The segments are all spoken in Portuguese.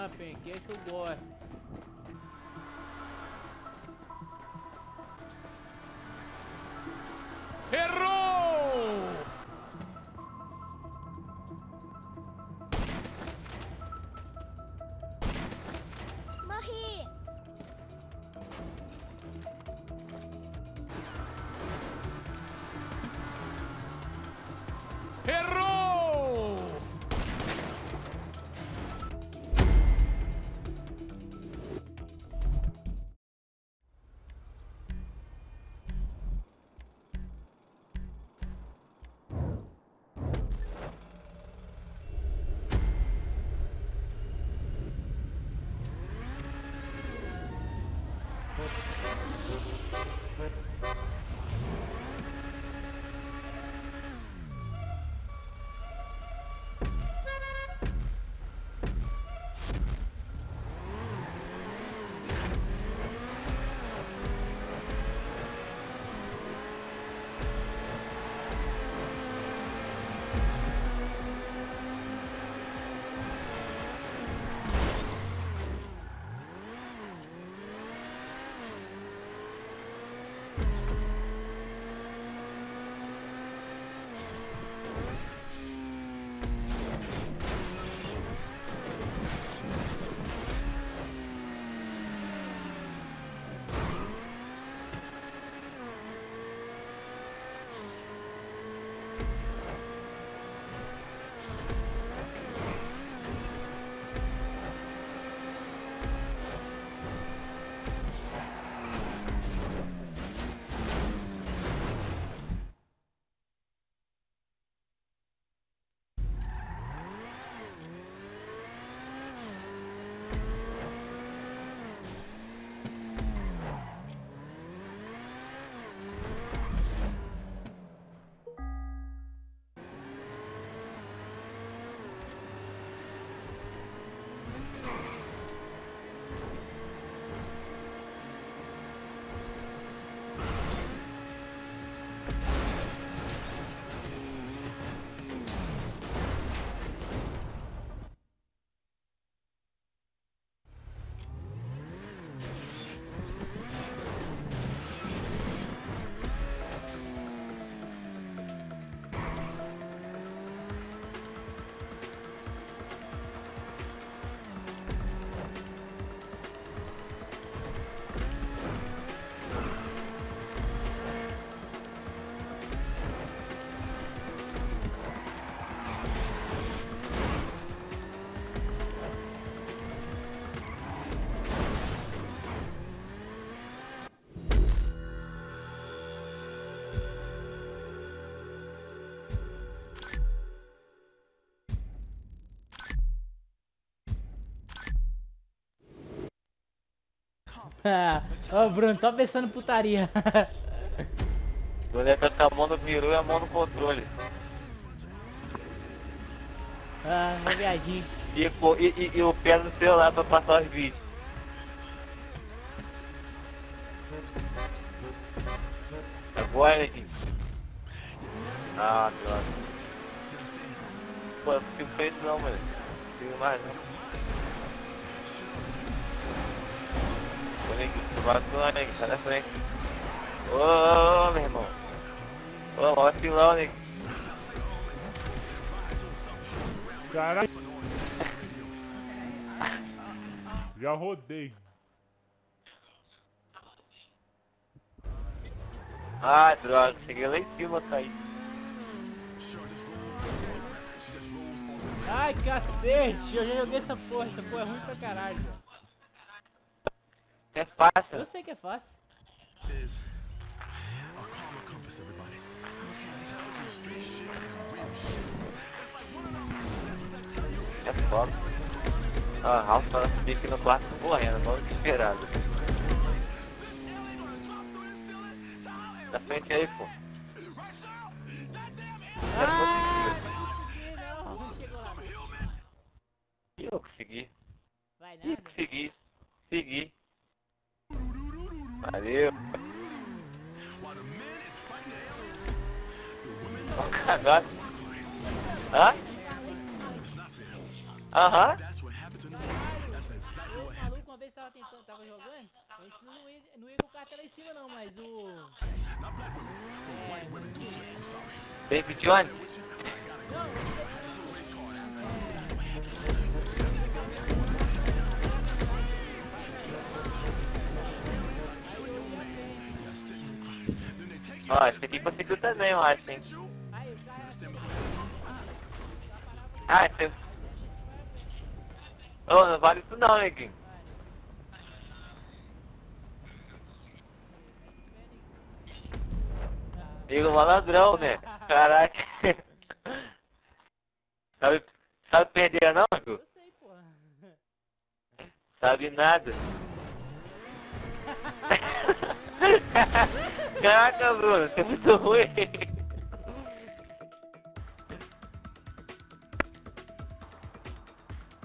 jumping, que esse eu gosto. Ó, o Bruno, só pensando putaria. Bruno é com a mão no peru e a mão no controle. ah, uma viadinha. E, e, e, o pé no celular pra passar os vídeos. Agora, Neguinho. Ah, droga. Pô, eu não fico feito não, mano. Não fico mais não. Neguinho, tu vai lá, Neguinho, sai da frente. Ô, ô, meu irmão. Ô, ó, filão, Neguinho. Caralho. Já rodei. Ah, droga, cheguei lá em cima, caí. Ai, cacete, eu já joguei essa porra, essa porra é ruim pra caralho. É fácil. Eu sei que é fácil. É foda. Ah, Ralph tá subir aqui no quarto correndo, mal desesperado. Da frente aí, pô. Ah, não, não. Ih, eu consegui. Vai Ih, nada. consegui. Segui. Valeu. Cagado. Hã? Aham. tava jogando, a gente não ia, não Baby John. Ó, esse aqui conseguiu também, eu acho, hein. Ah, esse... Ô, não vale isso não, neguinho. Digo malandrão, né? Caraca. Sabe, sabe perder não, amigo? Sabe nada. Caraca, Bruno, você é muito ruim.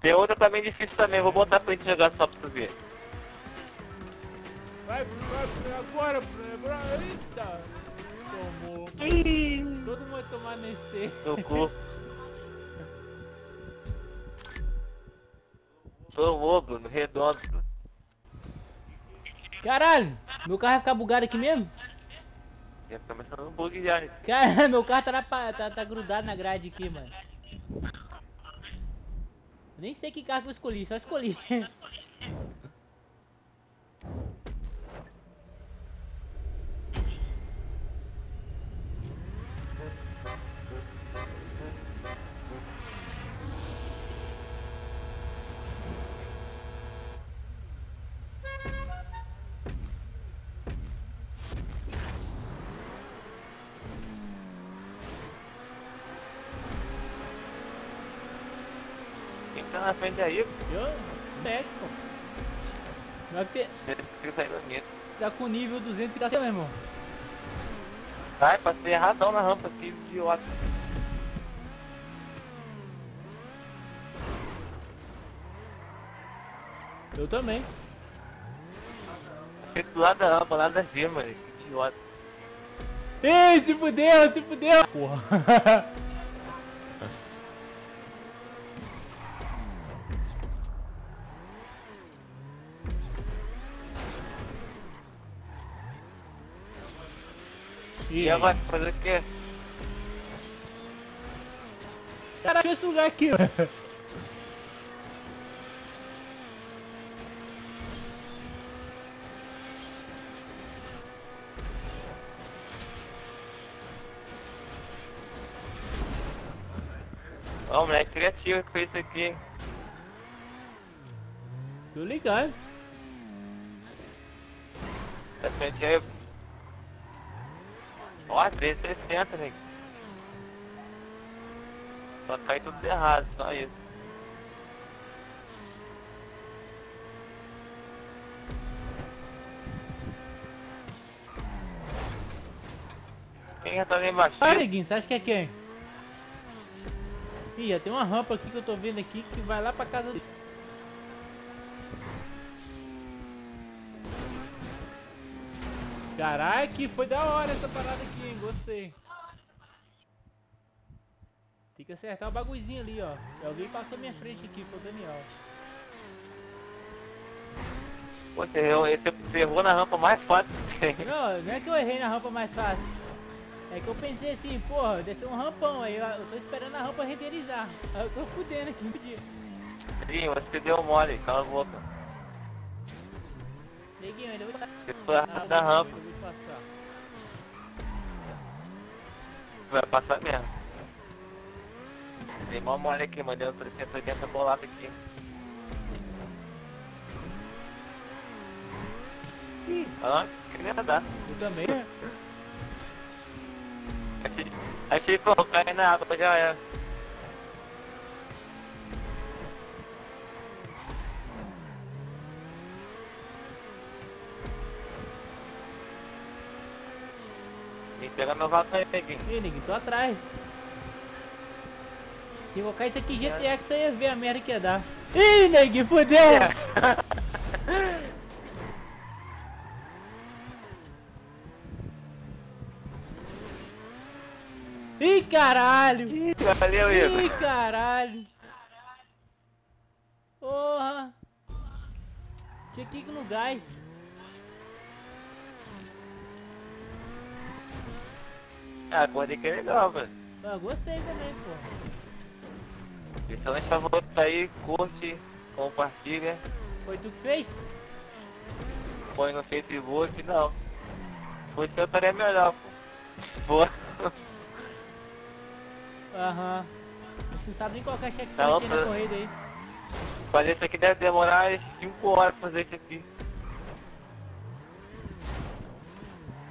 Tem outra também difícil também, vou botar pra gente jogar só pra tu ver. Vai, vai, agora, Bruno. Eita. Tomou. Todo mundo tomar nesse... No cu. Tomou, Bruno, redondo. Caralho, meu carro vai ficar bugado aqui mesmo? Já tá começando um bug já. Cara, meu carro tá, na tá, tá grudado na grade aqui, mano. Nem sei que carro que eu escolhi, só escolhi. Quem tá na frente aí? Eu? Sete, pô. Ter, fica saindo bonito. tá com nível 200 e cacete, meu irmão. Vai, passei erradão na rampa, que idiota. Eu também. Fiquei do lado da rampa, nada a ver, mano. Que idiota. Ei, se fudeu, se fudeu! Porra. E agora fazer o quê? Caralho, esse lugar aqui, ó. Ó, moleque criativo que fez isso aqui. Tô ligado. Da frente aí. Ó, 360, nego. Só cai tudo errado, só isso. Quem já tá lá embaixo? Ah, neguinho, você acha que é quem? Ih, tem uma rampa aqui que eu tô vendo aqui que vai lá pra casa dele. Caralho, que foi da hora essa parada aqui, hein? Gostei. Tem que acertar o bagulhozinho ali, ó. E Alguém passou minha frente aqui, foi o Daniel. Pô, você errou, você errou na rampa mais fácil que tem. Não, não é que eu errei na rampa mais fácil. É que eu pensei assim, porra, desceu um rampão aí, eu, eu tô esperando a rampa renderizar. Aí eu tô fudendo aqui, podia. Sim, você deu mole, cala a boca. Neguinho, ainda vou Você foi na rampa. Eu vou te passar. Vai passar mesmo. Tem mó mole aqui, mandei um 380 bolado aqui. Ih, olha lá, queria dar. Eu também. Achei, achei que eu caí na água, já era. Pega meu vaso aí, neguinho. Ih, neguinho, tô atrás. Se colocar isso aqui que você ia ver a merda que ia dar. Ih, neguinho, fudeu! Ih, caralho! Ih, valeu, Ih, caralho! Porra! Você quica no gás. Ah, pode que é legal, velho. Ah, gostei também, pô. Principalmente favorito aí, curte, compartilha, Foi tu que fez? põe no Facebook, não. Fosse eu estaria melhor, pô. Pô. Aham. Você sabe nem qual é a checkpoint na corrida aí. Fazer isso aqui deve demorar 5 horas pra fazer isso aqui.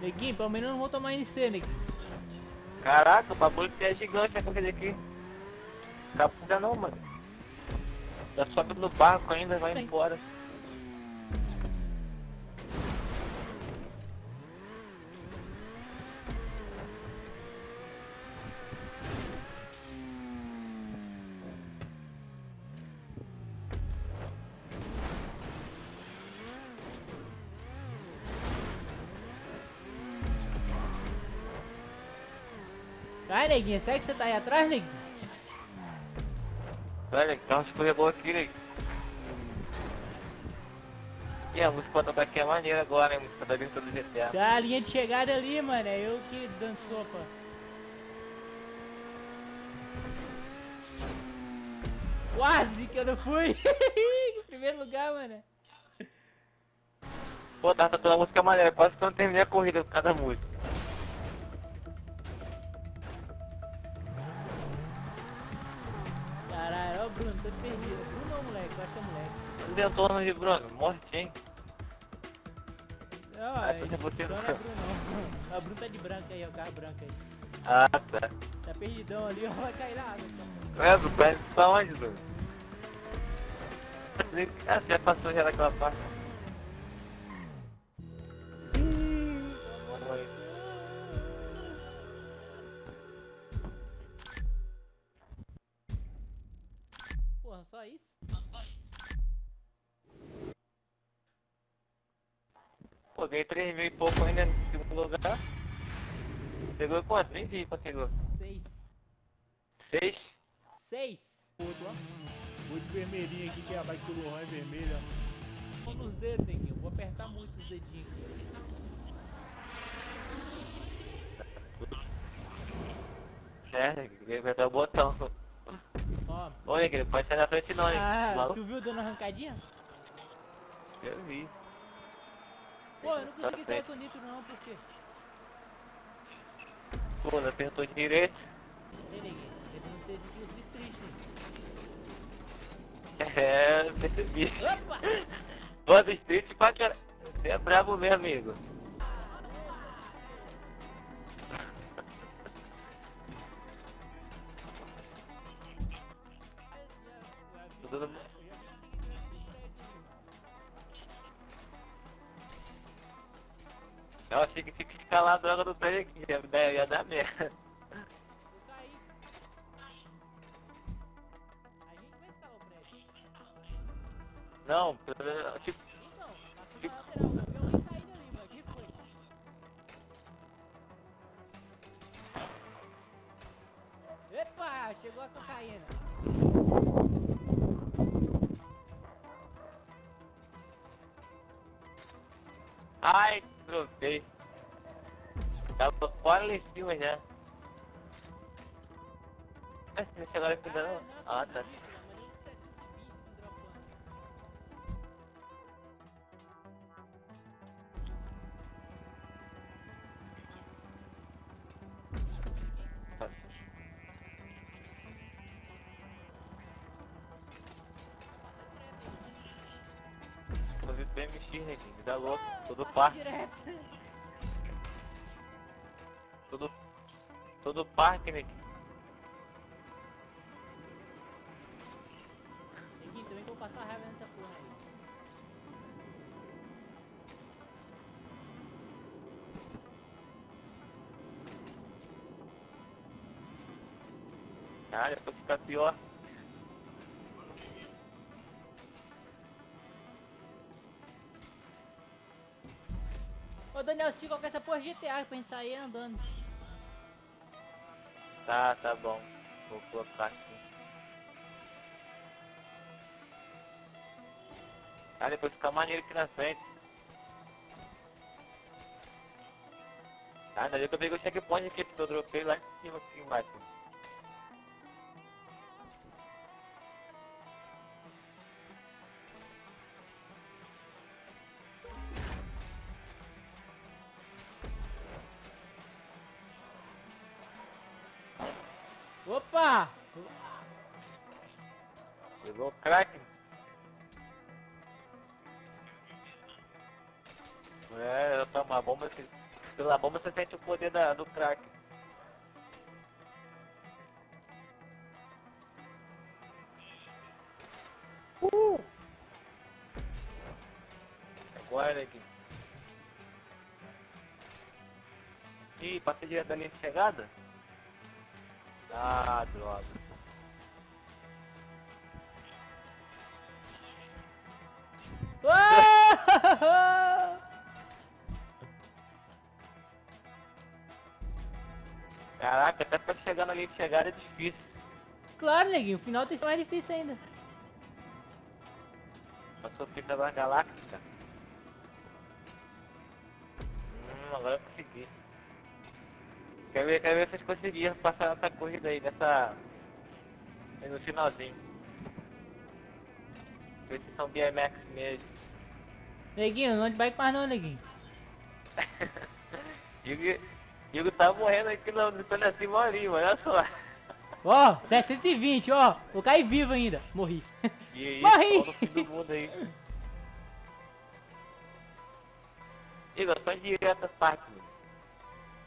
Neguinho, pelo menos eu não vou tomar NC, neguinho. Caraca, o bagulho é gigante essa coisa aqui. Capuda não, mano. Já sobe no barco ainda, vai Sim. embora. Vai, neguinho, será que você tá aí atrás, neguinho? Olha, então escorregou aqui, né? E a música pra tocar aqui é maneira agora, hein? A música da abertura do GTA. Tá a linha de chegada ali, mano. É eu que dando sopa. Quase que eu não fui. em primeiro lugar, mano. Pô, tava tocando a música maneira, quase que eu não terminei a corrida por causa da música. O Bruno, tô perdido. Bruno ou moleque? Eu acho que é moleque. Não deu torno de Bruno, morte, hein? Não, Ah, é, tô já botei no não é. Bruno não. O Bruno tá de branco aí, ó, o carro branco aí. Ah, tá. Tá perdidão ali, ó, vai cair na água. então. É, do pé tá onde, Bruno? Ah, você já passou já daquela parte. Pegou quanto? Nem vi quanto pegou. Seis. 6? Seis. Outro, ó. Muito vermelhinho aqui, que é a bike do Lohan é vermelha. Vou nos dedos, neguinho. Vou apertar muito os dedinhos aqui. É, queria apertar o botão. Ó. Olha, que pode sair na frente não, hein? Ah, tu viu dando arrancadinha? Eu vi. Pô, eu não consegui sair com o nitro não, por quê? Não apertou direito. É, percebi. Bota street. Você é brabo mesmo, amigo. Tudo bem. Que tinha que escalar a droga do trem aqui, ia dar, ia dar merda. O prédio. Não, tipo, foi? Epa, chegou a cocaína. ai, troquei. Tava fora lá em cima já. Mas não chegou aqui não? Ah, tá. Mexer, né, gente? Dá louco. Todo parque, todo parque, né? Neguinho, também vou passar raiva nessa porra aí. Ah, depois fica pior. Ô Daniel, se colocar essa porra GTA pra gente sair andando. Tá, tá bom. Vou colocar aqui. Ah, depois fica maneiro aqui na frente. Ah, ainda bem que eu peguei o checkpoint aqui, porque eu dropei lá em cima aqui embaixo. Opa! Pegou crack. É, tá uma bomba. Pela bomba você sente o poder da, do crack. Uh! Agora aqui. Ih, passei direto da linha de chegada? Ah, droga. Ah! Caraca, até pra chegar na linha de chegada é difícil. Claro, neguinho, o final tem que ser mais difícil ainda. Passou o pica da galáctica. Ver, quero ver se vocês conseguiram passar essa corrida aí, nessa... no finalzinho. Ver se são BMX mesmo. Neguinho, não ande bike mais não, neguinho. Digo, Digo tá morrendo aqui no, no pedacinho molinho, olha só. Ó, 720, ó. Vou cair vivo ainda. Morri. Aí, Morri! Igor, só direto as partes, mano.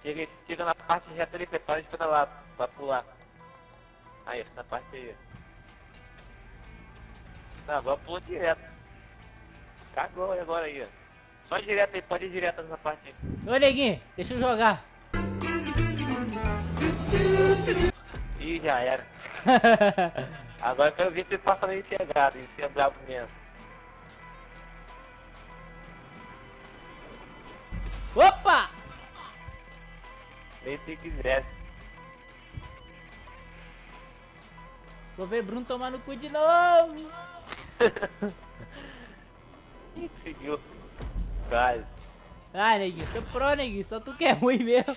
Chega, chega na parte reta ali, prepara de lá pra pular. Aí, essa parte aí. Tá, agora pula direto. Cagou agora aí, ó. Só direto aí, pode ir direto nessa parte aí. Ô, neguinho, deixa eu jogar. Ih, já era. Agora eu quero ver se passa na enxergada, e se é brabo mesmo. Opa! Nem se quisesse. Vou ver Bruno tomar no cu de novo. Ih, conseguiu. Quase. Ah, neguinho, tô pro, neguinho. Só tu que é ruim mesmo.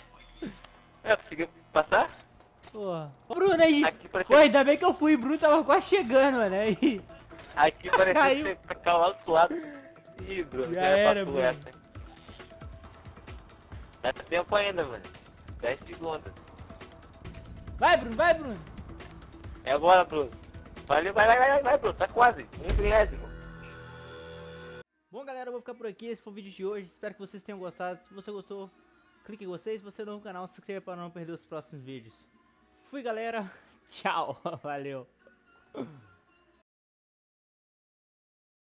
É, conseguiu passar? Porra. Ô, Bruno aí. Aqui parece- Pô, ainda bem que eu fui. Bruno tava quase chegando, mano. Aí. Aqui parecia Caiu. pra cá lá do lado. Ih, Bruno, Já já era Bruno. essa. Dá tempo ainda, mano. 10 segundos. Vai, Bruno, vai, Bruno. É agora, Bruno. Valeu, vai, vai, vai, vai, Bruno. Tá quase. Um milésimo. Bom, galera, eu vou ficar por aqui. Esse foi o vídeo de hoje. Espero que vocês tenham gostado. Se você gostou, clique em gostei. Se você é novo no canal, se inscreva para não perder os próximos vídeos. Fui, galera. Tchau. Valeu.